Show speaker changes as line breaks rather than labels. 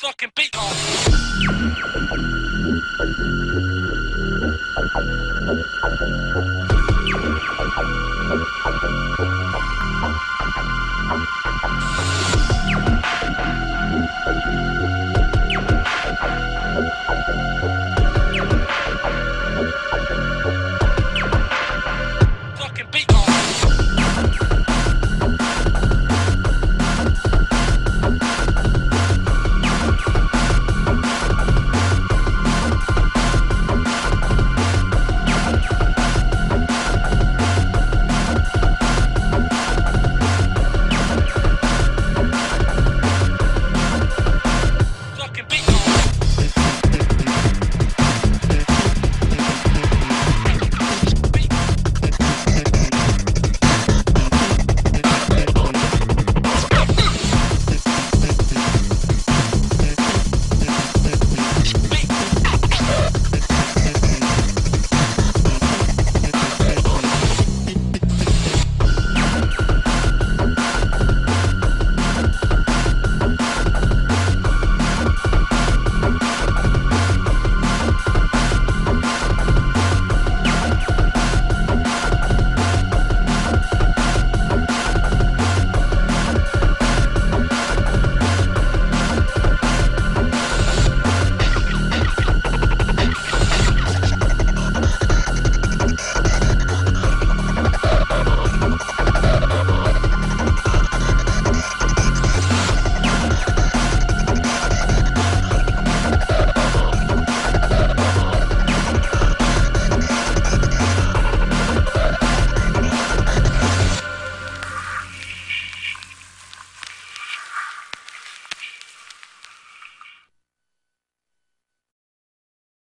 fucking beat off.